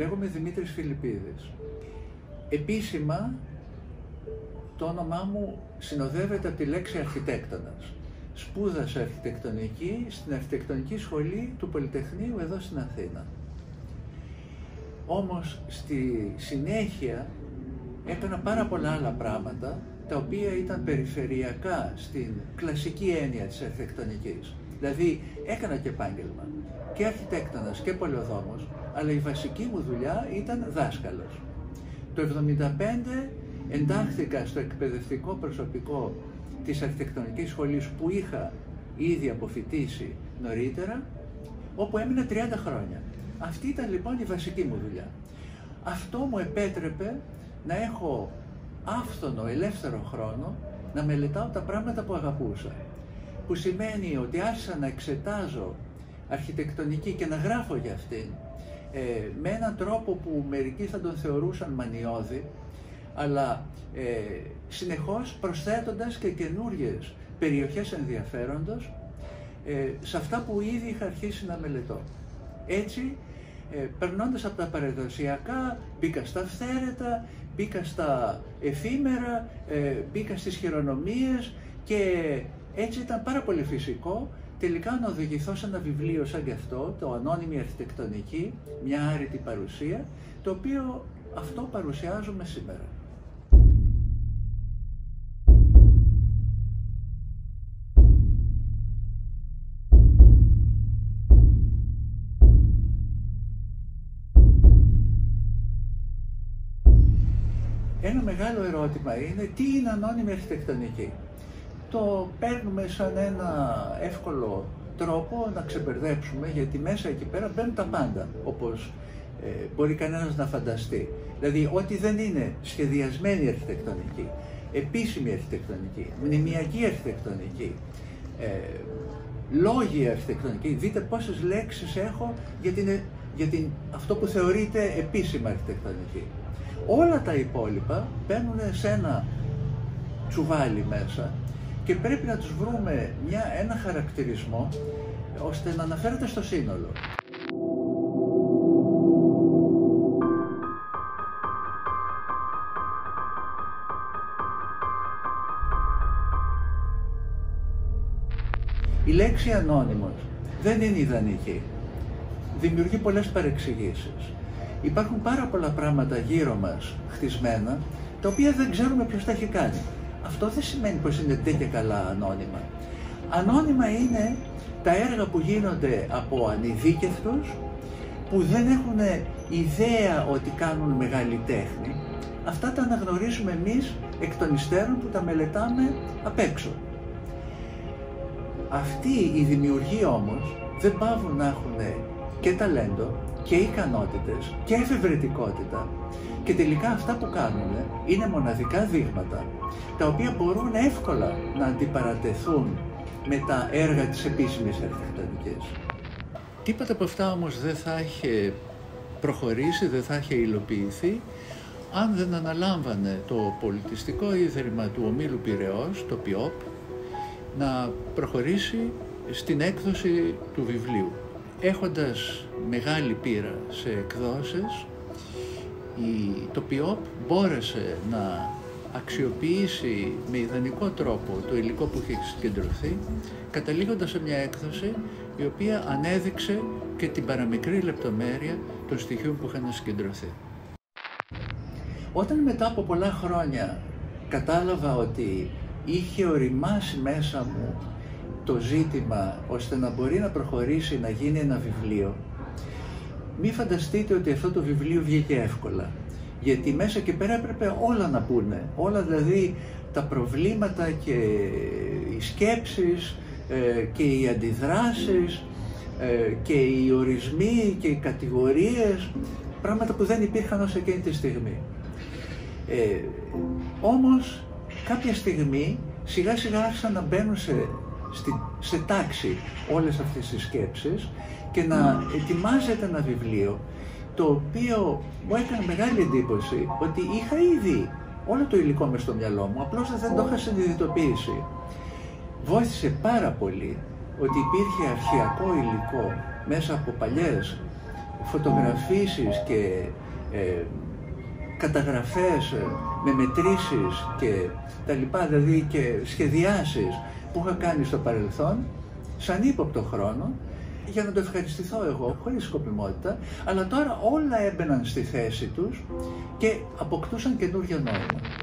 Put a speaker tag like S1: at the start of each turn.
S1: Λέγομαι Δημήτρης Φιλιππίδης. Επίσημα το όνομά μου συνοδεύεται από τη λέξη αρχιτέκτονας. Σπούδασα αρχιτεκτονική στην αρχιτεκτονική σχολή του Πολυτεχνείου εδώ στην Αθήνα. Όμως στη συνέχεια έκανα πάρα πολλά άλλα πράγματα τα οποία ήταν περιφερειακά στην κλασική έννοια της αρχιτεκτονικής. Δηλαδή έκανα και επάγγελμα και αρχιτέκτονας και πολεοδόμος, αλλά η βασική μου δουλειά ήταν δάσκαλος. Το 1975 εντάχθηκα στο εκπαιδευτικό προσωπικό της αρχιτεκτονικής σχολής που είχα ήδη αποφοιτήσει νωρίτερα, όπου έμεινα 30 χρόνια. Αυτή ήταν λοιπόν η βασική μου δουλειά. Αυτό μου επέτρεπε να έχω άφθονο, ελεύθερο χρόνο να μελετάω τα πράγματα που αγαπούσα. Που σημαίνει ότι άρχισα να εξετάζω αρχιτεκτονική και να γράφω για αυτήν ε, με έναν τρόπο που μερικοί θα τον θεωρούσαν μανιώδη, αλλά ε, συνεχώς προσθέτοντας και καινούριες περιοχές ενδιαφέροντος ε, σε αυτά που ήδη είχα αρχίσει να μελετώ. Έτσι, ε, περνώντας από τα παραδοσιακά, μπήκα στα αυθαίρετα, μπήκα στα εφήμερα, ε, μπήκα στις χειρονομίες και έτσι ήταν πάρα πολύ φυσικό τελικά να οδηγηθώ σε ένα βιβλίο σαν και αυτό, το «Ανώνυμη Αρχιτεκτονική», μια άρρητη παρουσία, το οποίο αυτό παρουσιάζουμε σήμερα. Ένα μεγάλο ερώτημα είναι τι είναι ανώνυμη αρχιτεκτονική το παίρνουμε σαν ένα εύκολο τρόπο να ξεμπερδέψουμε, γιατί μέσα εκεί πέρα μπαίνουν τα πάντα, όπως ε, μπορεί κανένας να φανταστεί. Δηλαδή, ό,τι δεν είναι σχεδιασμένη αρχιτεκτονική, επίσημη αρχιτεκτονική, μνημιακή αρχιτεκτονική, ε, λόγοι αρχιτεκτονική, δείτε πόσες λέξεις έχω για, την, για την, αυτό που θεωρείται επίσημα αρχιτεκτονική. Όλα τα υπόλοιπα μπαίνουν σε ένα τσουβάλι μέσα και πρέπει να τους βρούμε μια, ένα χαρακτηρισμό ώστε να αναφέρεται στο σύνολο. Η λέξη ανώνυμος δεν είναι ιδανική. Δημιουργεί πολλές παρεξηγήσεις. Υπάρχουν πάρα πολλά πράγματα γύρω μας χτισμένα, τα οποία δεν ξέρουμε ποιος τα έχει κάνει αυτό δεν σημαίνει πως είναι τέτοια καλά ανώνυμα. Ανώνυμα είναι τα έργα που γίνονται από ανειδίκευτους, που δεν έχουν ιδέα ότι κάνουν μεγάλη τέχνη. Αυτά τα αναγνωρίζουμε εμείς εκ των υστέρων που τα μελετάμε απ' έξω. Αυτοί οι δημιουργοί όμως δεν πάβουν να έχουν και ταλέντο και ικανότητες και εφευρετικότητα και τελικά αυτά που κάνουν είναι μοναδικά δείγματα τα οποία μπορούν εύκολα να αντιπαρατεθούν με τα έργα της επίσημης αρχιτεκτονικής. Τίποτα από αυτά όμως δεν θα είχε προχωρήσει, δεν θα είχε υλοποιηθεί αν δεν αναλάμβανε το πολιτιστικό ίδρυμα του ομίλου Πυραιός, το ΠΙΟΠ, να προχωρήσει στην έκδοση του βιβλίου. Έχοντας μεγάλη πείρα σε εκδόσεις, το ΠΙΟΠ μπόρεσε να αξιοποιήσει με ιδανικό τρόπο το υλικό που είχε συγκεντρωθεί, καταλήγοντας σε μια έκδοση η οποία ανέδειξε και την παραμικρή λεπτομέρεια των στοιχείων που είχαν συγκεντρωθεί. Όταν μετά από πολλά χρόνια κατάλαβα ότι είχε οριμάσει μέσα μου το ζήτημα ώστε να μπορεί να προχωρήσει να γίνει ένα βιβλίο, μη φανταστείτε ότι αυτό το βιβλίο βγήκε εύκολα. Γιατί μέσα και πέρα έπρεπε όλα να πούνε. Όλα δηλαδή τα προβλήματα και οι σκέψεις ε, και οι αντιδράσεις ε, και οι ορισμοί και οι κατηγορίες, πράγματα που δεν υπήρχαν ως εκείνη τη στιγμή. Ε, όμως κάποια στιγμή σιγά σιγά άρχισαν να μπαίνουν σε, σε τάξη όλες αυτές οι σκέψεις και να ετοιμάζεται ένα βιβλίο το οποίο μου έκανε μεγάλη εντύπωση ότι είχα ήδη όλο το υλικό μες στο μυαλό μου, απλώς δεν το είχα συνειδητοποιήσει. Βόηθησε πάρα πολύ ότι υπήρχε αρχαιακό υλικό μέσα από παλιές φωτογραφίσεις και ε, καταγραφές ε, με μετρήσεις και τα λοιπά, δηλαδή και σχεδιάσεις που είχα κάνει στο παρελθόν, σαν ύποπτο χρόνο, για να το ευχαριστηθώ εγώ, χωρίς σκοπιμότητα, αλλά τώρα όλα έμπαιναν στη θέση τους και αποκτούσαν καινούριο νόημα.